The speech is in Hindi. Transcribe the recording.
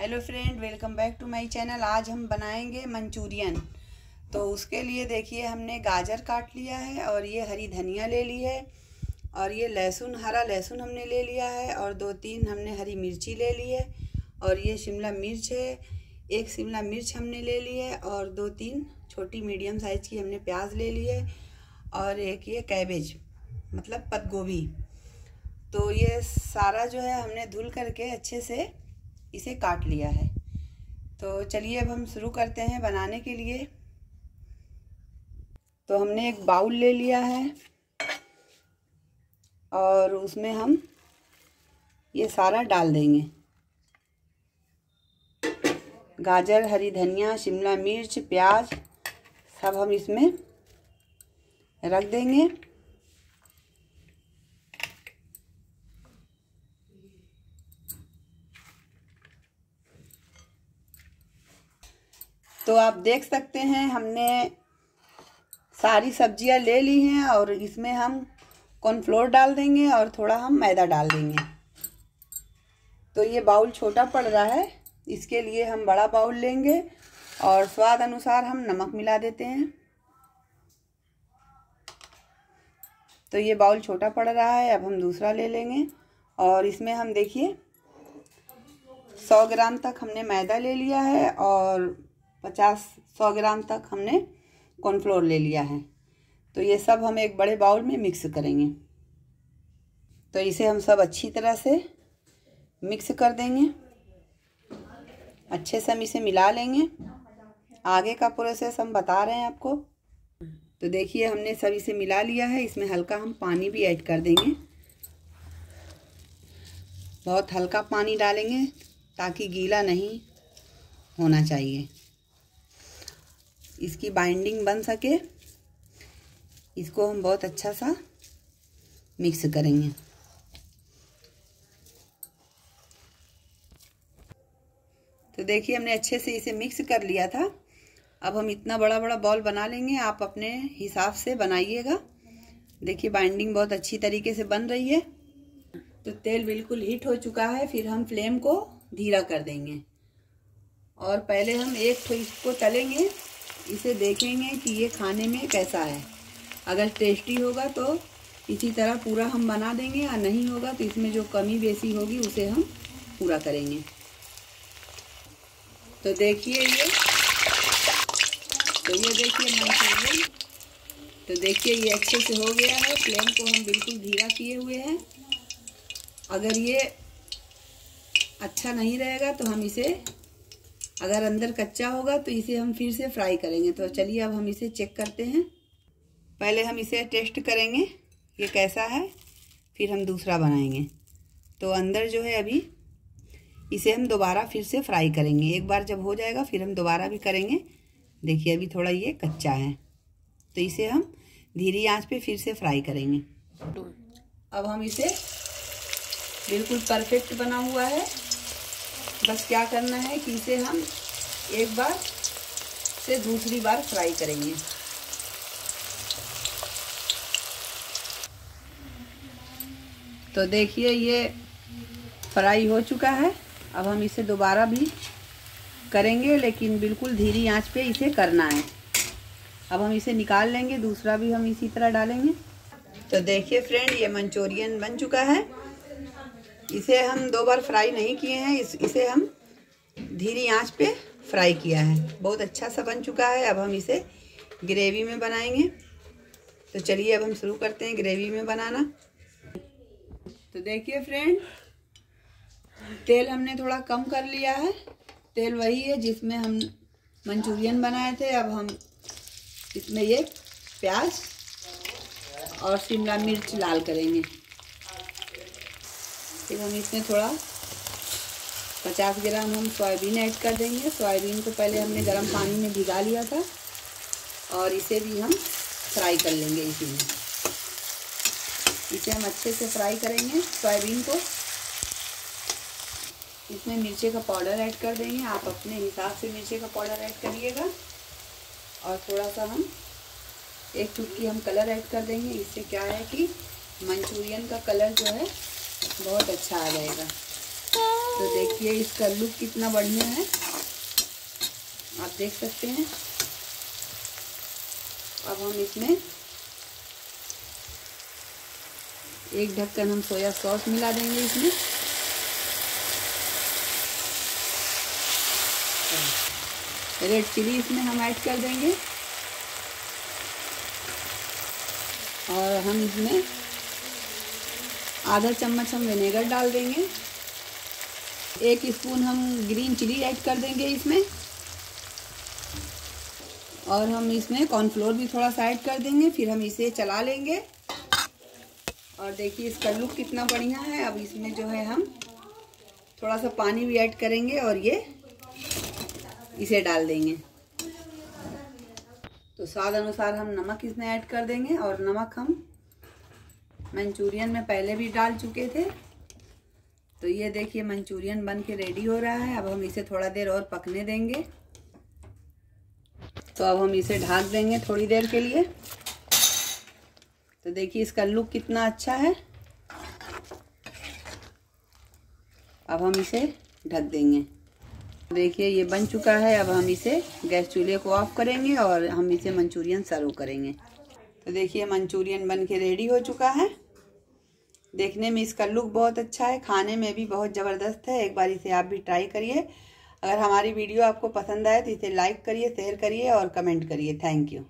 Hello friend welcome back to my channel आज हम बनाएँगे मंचूरियन। तो उसके लिए देखिए, हमने गाजर काट लिया है और ये हरी धनिया ले ली है और ये लहसुन, हरा लहसुन हमने ले लिया है और दो तीन हमने हरी मिर्ची ले ली है और ये शिमला मिर्च है। एक शिमला मिर्च हमने ले ली है और दो तीन छोटी मीडियम साइज़ की हमने प्याज ले ली है और एक ये कैबेज मतलब पत्त गोभी तो ये सारा जो है हमने धुल करके अच्छे से इसे काट लिया है। तो चलिए अब हम शुरू करते हैं बनाने के लिए। तो हमने एक बाउल ले लिया है और उसमें हम ये सारा डाल देंगे। गाजर, हरी धनिया, शिमला मिर्च, प्याज सब हम इसमें रख देंगे। तो आप देख सकते हैं, हमने सारी सब्ज़ियाँ ले ली हैं और इसमें हम कॉर्नफ्लोर डाल देंगे और थोड़ा हम मैदा डाल देंगे। तो ये बाउल छोटा पड़ रहा है, इसके लिए हम बड़ा बाउल लेंगे और स्वाद अनुसार हम नमक मिला देते हैं। तो ये बाउल छोटा पड़ रहा है, अब हम दूसरा ले लेंगे और इसमें हम देखिए, सौ ग्राम तक हमने मैदा ले लिया है और पचास सौ ग्राम तक हमने कॉर्नफ्लोर ले लिया है। तो ये सब हम एक बड़े बाउल में मिक्स करेंगे। तो इसे हम सब अच्छी तरह से मिक्स कर देंगे। अच्छे से हम इसे मिला लेंगे। आगे का प्रोसेस हम बता रहे हैं आपको। तो देखिए, हमने सब इसे मिला लिया है। इसमें हल्का हम पानी भी ऐड कर देंगे। बहुत हल्का पानी डालेंगे ताकि गीला नहीं होना चाहिए। इसकी बाइंडिंग बन सके। इसको हम बहुत अच्छा सा मिक्स करेंगे। तो देखिए, हमने अच्छे से इसे मिक्स कर लिया था। अब हम इतना बड़ा बड़ा बॉल बना लेंगे। आप अपने हिसाब से बनाइएगा। देखिए बाइंडिंग बहुत अच्छी तरीके से बन रही है। तो तेल बिल्कुल हीट हो चुका है। फिर हम फ्लेम को धीरा कर देंगे। और पहले हम एक इसको तलेंगे। इसे देखेंगे कि ये खाने में कैसा है। अगर टेस्टी होगा तो इसी तरह पूरा हम बना देंगे और नहीं होगा तो इसमें जो कमी बेसी होगी उसे हम पूरा करेंगे। तो देखिए ये। तो ये देखिए मंचूरियन। तो देखिए ये अच्छे से हो गया है। फ्लेम को हम बिल्कुल धीरा किए हुए हैं। अगर ये अच्छा नहीं रहेगा तो हम इसे अगर अंदर कच्चा होगा तो इसे हम फिर से फ्राई करेंगे। तो चलिए अब हम इसे चेक करते हैं। पहले हम इसे टेस्ट करेंगे ये कैसा है फिर हम दूसरा बनाएँगे। तो अंदर जो है अभी इसे हम दोबारा फिर से फ्राई करेंगे। एक बार जब हो जाएगा फिर हम दोबारा भी करेंगे। देखिए अभी थोड़ा ये कच्चा है। तो इसे हम धीरे आँच पे फिर से फ्राई करेंगे। अब हम इसे बिल्कुल परफेक्ट बना हुआ है। बस क्या करना है कि इसे हम एक बार से दूसरी बार फ्राई करेंगे। तो देखिए, ये फ्राई हो चुका है। अब हम इसे दोबारा भी करेंगे, लेकिन बिल्कुल धीरी आँच पे इसे करना है। अब हम इसे निकाल लेंगे, दूसरा भी हम इसी तरह डालेंगे। तो देखिए फ्रेंड, ये मंचूरियन बन चुका है। इसे हम दो बार फ्राई नहीं किए हैं। इस, इसे हम धीरी आँच पे फ्राई किया है। बहुत अच्छा सा बन चुका है। अब हम इसे ग्रेवी में बनाएँगे। तो चलिए अब हम शुरू करते हैं ग्रेवी में बनाना। तो देखिए फ्रेंड तेल हमने थोड़ा कम कर लिया है। तेल वही है जिसमें हम मंचूरियन बनाए थे। अब हम इसमें ये प्याज और शिमला मिर्च लाल करेंगे। फिर हम इसमें थोड़ा। पचास ग्राम हम सोयाबीन ऐड कर देंगे। सोयाबीन को पहले हमने गर्म पानी में भिगा लिया था। और इसे भी हम फ्राई कर लेंगे इसी में। इसे हम अच्छे से फ्राई करेंगे सोयाबीन को। इसमें मिर्चे का पाउडर ऐड कर देंगे। आप अपने हिसाब से मिर्चे का पाउडर ऐड करिएगा। और थोड़ा सा हम एक चुटकी हम कलर ऐड कर देंगे। इससे क्या है कि मंचूरियन का कलर जो है बहुत अच्छा आ जाएगा। तो देखिए इसका लुक कितना बढ़िया है। आप देख सकते हैं। अब हम इसमें एक ढक्कन हम सोया सॉस मिला देंगे इसमें। रेड चिली इसमें हम ऐड कर देंगे। और हम इसमें आधा चम्मच हम विनेगर डाल देंगे। एक स्पून हम ग्रीन चिली ऐड कर देंगे इसमें। और हम इसमें कॉर्नफ्लोर भी थोड़ा सा ऐड कर देंगे, फिर हम इसे चला लेंगे। और देखिए इसका लुक कितना बढ़िया है। अब इसमें जो है हम थोड़ा सा पानी भी ऐड करेंगे और ये इसे डाल देंगे। तो स्वाद अनुसार हम नमक इसमें ऐड कर देंगे और नमक हम मंचूरियन में पहले भी डाल चुके थे। तो ये देखिए, मंचूरियन बन के रेडी हो रहा है। अब हम इसे थोड़ा देर और पकने देंगे। तो अब हम इसे ढाक देंगे थोड़ी देर के लिए। तो देखिए, इसका लुक कितना अच्छा है। अब हम इसे ढक देंगे। देखिए, ये बन चुका है। अब हम इसे गैस चूल्हे को ऑफ़ करेंगे और हम इसे मंचूरियन सर्व करेंगे। तो देखिए मंचूरियन बन के रेडी हो चुका है। देखने में इसका लुक बहुत अच्छा है, खाने में भी बहुत ज़बरदस्त है। एक बार इसे आप भी ट्राई करिए। अगर हमारी वीडियो आपको पसंद आए तो इसे लाइक करिए, शेयर करिए और कमेंट करिए। Thank you.